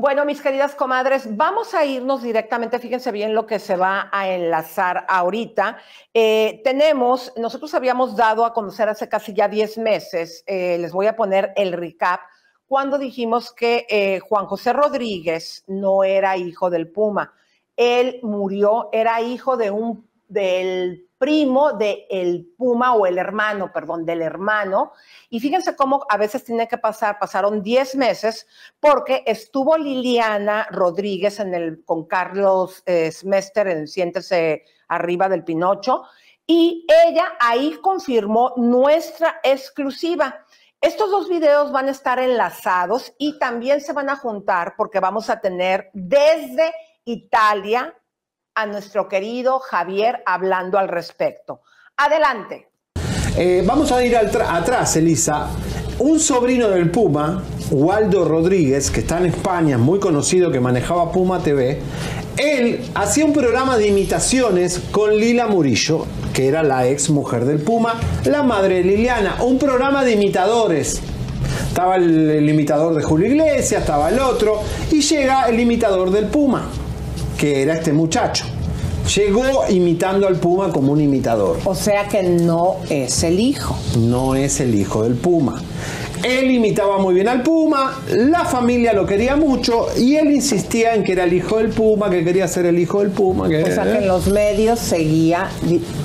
Bueno, mis queridas comadres, vamos a irnos directamente, fíjense bien lo que se va a enlazar ahorita. Eh, tenemos, nosotros habíamos dado a conocer hace casi ya 10 meses, eh, les voy a poner el recap, cuando dijimos que eh, Juan José Rodríguez no era hijo del Puma. Él murió, era hijo de un, del primo del el Puma o el hermano, perdón, del hermano. Y fíjense cómo a veces tiene que pasar, pasaron 10 meses porque estuvo Liliana Rodríguez en el, con Carlos eh, Smester en Siéntese arriba del Pinocho y ella ahí confirmó nuestra exclusiva. Estos dos videos van a estar enlazados y también se van a juntar porque vamos a tener desde Italia a nuestro querido Javier hablando al respecto. Adelante. Eh, vamos a ir atrás, Elisa. Un sobrino del Puma, Waldo Rodríguez, que está en España, muy conocido, que manejaba Puma TV, él hacía un programa de imitaciones con Lila Murillo, que era la ex mujer del Puma, la madre de Liliana, un programa de imitadores. Estaba el, el imitador de Julio Iglesias, estaba el otro, y llega el imitador del Puma que era este muchacho. Llegó imitando al Puma como un imitador. O sea que no es el hijo. No es el hijo del Puma. Él imitaba muy bien al Puma, la familia lo quería mucho y él insistía en que era el hijo del Puma, que quería ser el hijo del Puma. Que, o sea que en los medios seguía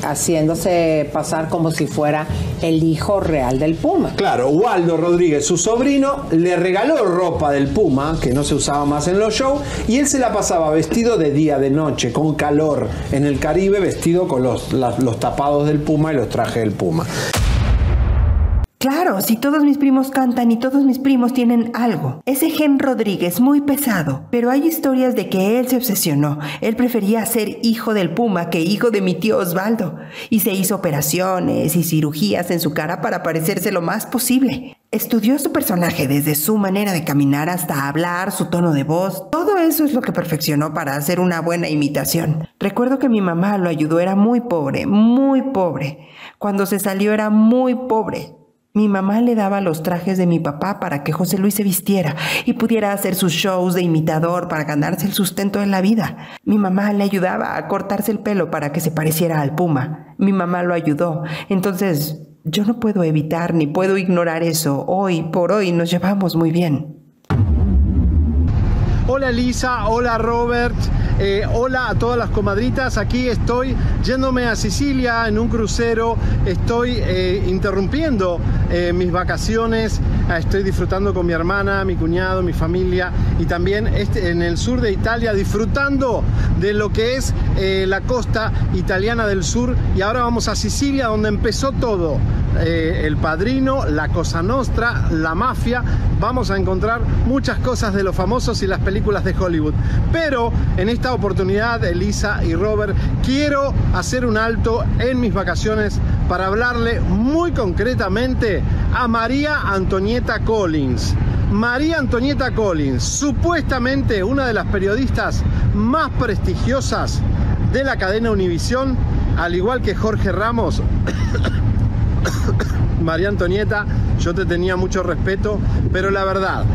haciéndose pasar como si fuera el hijo real del Puma. Claro, Waldo Rodríguez, su sobrino, le regaló ropa del Puma, que no se usaba más en los shows, y él se la pasaba vestido de día, de noche, con calor, en el Caribe, vestido con los, los tapados del Puma y los trajes del Puma. Claro, si todos mis primos cantan y todos mis primos tienen algo. Ese Gen Rodríguez muy pesado, pero hay historias de que él se obsesionó. Él prefería ser hijo del Puma que hijo de mi tío Osvaldo. Y se hizo operaciones y cirugías en su cara para parecerse lo más posible. Estudió su personaje desde su manera de caminar hasta hablar, su tono de voz. Todo eso es lo que perfeccionó para hacer una buena imitación. Recuerdo que mi mamá lo ayudó, era muy pobre, muy pobre. Cuando se salió era muy pobre. Mi mamá le daba los trajes de mi papá para que José Luis se vistiera y pudiera hacer sus shows de imitador para ganarse el sustento de la vida. Mi mamá le ayudaba a cortarse el pelo para que se pareciera al puma. Mi mamá lo ayudó. Entonces, yo no puedo evitar ni puedo ignorar eso. Hoy por hoy nos llevamos muy bien. Hola Lisa, hola Robert. Eh, hola a todas las comadritas, aquí estoy yéndome a Sicilia en un crucero, estoy eh, interrumpiendo eh, mis vacaciones, ah, estoy disfrutando con mi hermana, mi cuñado, mi familia y también este, en el sur de Italia disfrutando de lo que es la costa italiana del sur. Y ahora vamos a Sicilia donde empezó todo. El padrino, la cosa nostra, la mafia, vamos a encontrar muchas cosas de los famosos y las películas de Hollywood. Pero en esta oportunidad, Elisa y Robert, quiero hacer un alto en mis vacaciones para hablarle muy concretamente a María Antonieta Collins. María Antonieta Collins, supuestamente una de las periodistas más prestigiosas de la cadena Univisión, al igual que Jorge Ramos. María Antonieta, yo te tenía mucho respeto, pero la verdad,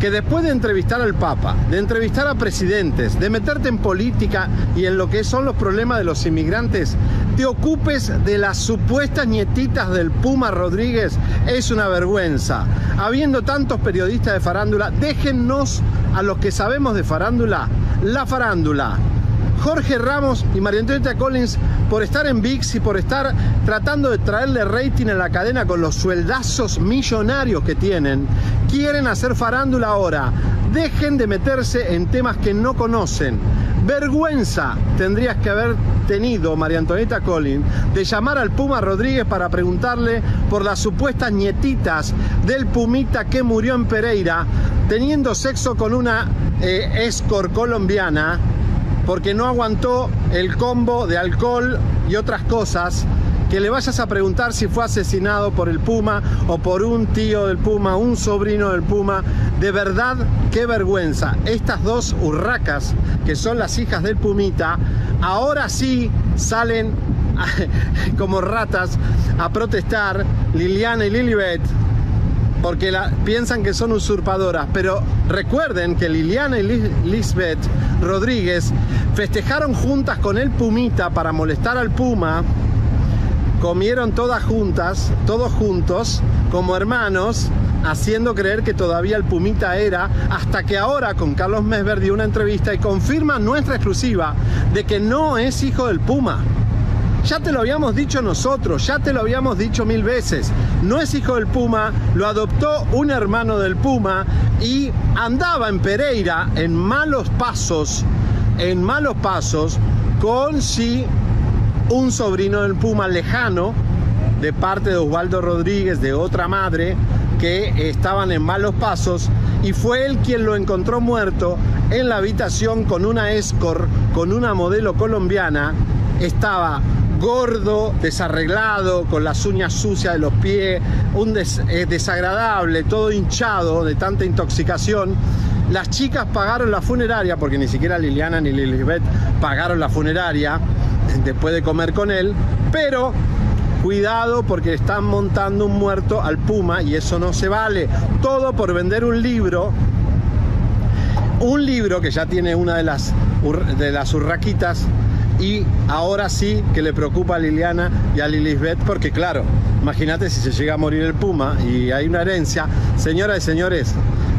que después de entrevistar al Papa, de entrevistar a presidentes, de meterte en política y en lo que son los problemas de los inmigrantes, te ocupes de las supuestas nietitas del Puma Rodríguez, es una vergüenza. Habiendo tantos periodistas de farándula, déjennos a los que sabemos de farándula, la farándula. Jorge Ramos y María Antonieta Collins por estar en VIX y por estar tratando de traerle rating a la cadena con los sueldazos millonarios que tienen, quieren hacer farándula ahora. Dejen de meterse en temas que no conocen. Vergüenza tendrías que haber tenido, María Antonieta Collins, de llamar al Puma Rodríguez para preguntarle por las supuestas nietitas del Pumita que murió en Pereira, teniendo sexo con una eh, escort colombiana porque no aguantó el combo de alcohol y otras cosas, que le vayas a preguntar si fue asesinado por el Puma o por un tío del Puma, un sobrino del Puma. De verdad, qué vergüenza. Estas dos urracas, que son las hijas del Pumita, ahora sí salen como ratas a protestar. Liliana y Lilibet porque piensan que son usurpadoras, pero recuerden que Liliana y Lisbeth Rodríguez festejaron juntas con el Pumita para molestar al Puma, comieron todas juntas, todos juntos, como hermanos, haciendo creer que todavía el Pumita era, hasta que ahora con Carlos Mesver dio una entrevista y confirma nuestra exclusiva de que no es hijo del Puma. Ya te lo habíamos dicho nosotros, ya te lo habíamos dicho mil veces. No es hijo del Puma, lo adoptó un hermano del Puma y andaba en Pereira en malos pasos, en malos pasos, con sí un sobrino del Puma lejano de parte de Osvaldo Rodríguez, de otra madre, que estaban en malos pasos y fue él quien lo encontró muerto en la habitación con una escort, con una modelo colombiana. Estaba gordo, desarreglado, con las uñas sucias de los pies, un eh, desagradable, todo hinchado de tanta intoxicación. Las chicas pagaron la funeraria, porque ni siquiera Liliana ni Lilibet pagaron la funeraria después de comer con él, pero cuidado porque están montando un muerto al Puma y eso no se vale. Todo por vender un libro un libro que ya tiene una de las, de las urraquitas y ahora sí que le preocupa a Liliana y a Lilisbeth porque claro, imagínate si se llega a morir el Puma y hay una herencia. Señoras y señores,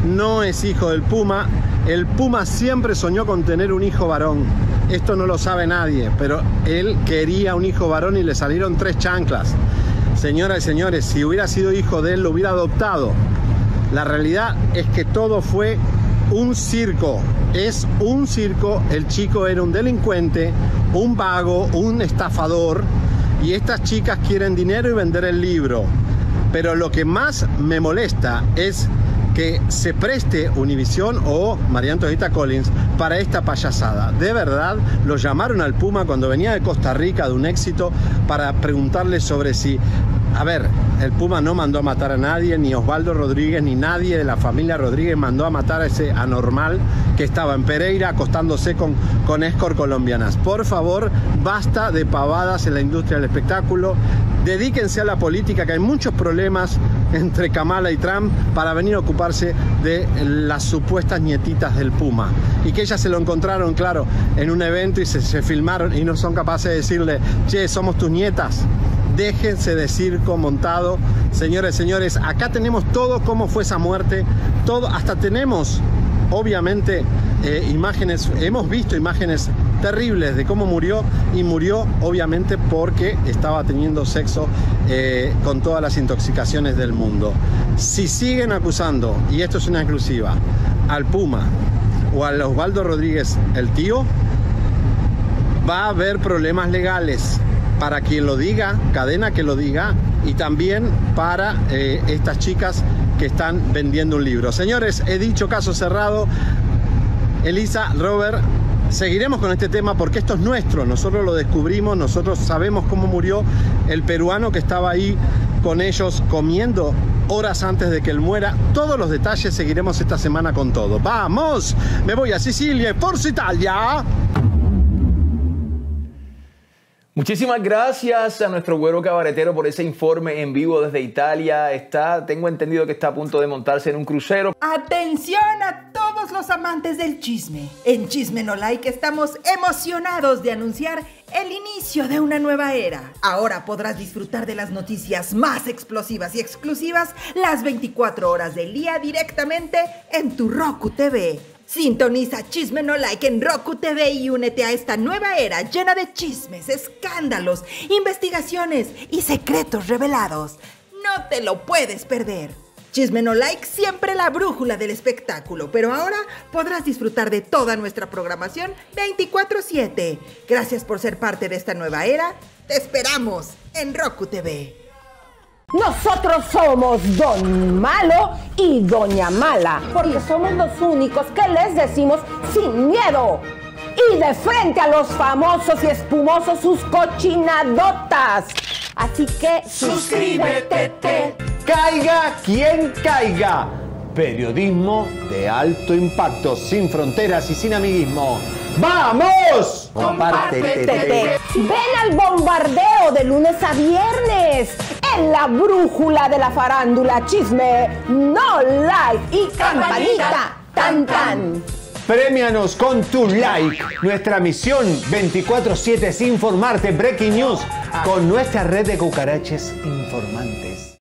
no es hijo del Puma. El Puma siempre soñó con tener un hijo varón. Esto no lo sabe nadie, pero él quería un hijo varón y le salieron tres chanclas. Señoras y señores, si hubiera sido hijo de él, lo hubiera adoptado. La realidad es que todo fue un circo. Es un circo. El chico era un delincuente, un vago, un estafador. Y estas chicas quieren dinero y vender el libro. Pero lo que más me molesta es que se preste Univisión o María Antonieta Collins para esta payasada. De verdad, lo llamaron al Puma cuando venía de Costa Rica de un éxito para preguntarle sobre si a ver, el Puma no mandó a matar a nadie, ni Osvaldo Rodríguez, ni nadie de la familia Rodríguez mandó a matar a ese anormal que estaba en Pereira acostándose con, con escort colombianas. Por favor, basta de pavadas en la industria del espectáculo. Dedíquense a la política, que hay muchos problemas entre Kamala y Trump para venir a ocuparse de las supuestas nietitas del Puma. Y que ellas se lo encontraron, claro, en un evento y se, se filmaron y no son capaces de decirle, che, somos tus nietas déjense de circo montado. Señores, señores, acá tenemos todo cómo fue esa muerte, todo, hasta tenemos, obviamente, eh, imágenes, hemos visto imágenes terribles de cómo murió y murió obviamente porque estaba teniendo sexo eh, con todas las intoxicaciones del mundo. Si siguen acusando, y esto es una exclusiva, al Puma o al Osvaldo Rodríguez, el tío, va a haber problemas legales para quien lo diga, cadena que lo diga, y también para eh, estas chicas que están vendiendo un libro. Señores, he dicho caso cerrado. Elisa, Robert, seguiremos con este tema porque esto es nuestro, nosotros lo descubrimos, nosotros sabemos cómo murió el peruano que estaba ahí con ellos comiendo horas antes de que él muera. Todos los detalles seguiremos esta semana con todo. ¡Vamos! Me voy a Sicilia, Forza Italia. Muchísimas gracias a nuestro güero cabaretero por ese informe en vivo desde Italia. Está, tengo entendido que está a punto de montarse en un crucero. Atención a todos los amantes del chisme. En Chisme No Like estamos emocionados de anunciar el inicio de una nueva era. Ahora podrás disfrutar de las noticias más explosivas y exclusivas las 24 horas del día directamente en tu Roku TV. Sintoniza Chisme No Like en Roku TV y únete a esta nueva era llena de chismes, escándalos, investigaciones y secretos revelados. No te lo puedes perder. Chisme No Like siempre la brújula del espectáculo, pero ahora podrás disfrutar de toda nuestra programación 24/7. Gracias por ser parte de esta nueva era. Te esperamos en Roku TV. Nosotros somos Don Malo y Doña Mala, porque somos los únicos que les decimos sin miedo y de frente a los famosos y espumosos sus cochinadotas. Así que suscríbete. Caiga quien caiga. Periodismo de alto impacto, sin fronteras y sin amiguismo. ¡Vamos! Compártete. Ven al bombardeo de lunes a viernes en la brújula de la farándula, chisme, no like y campanita, tan tan. Premianos con tu like. Nuestra misión 24/7 es informarte. Breaking News con nuestra red de cucaraches informantes.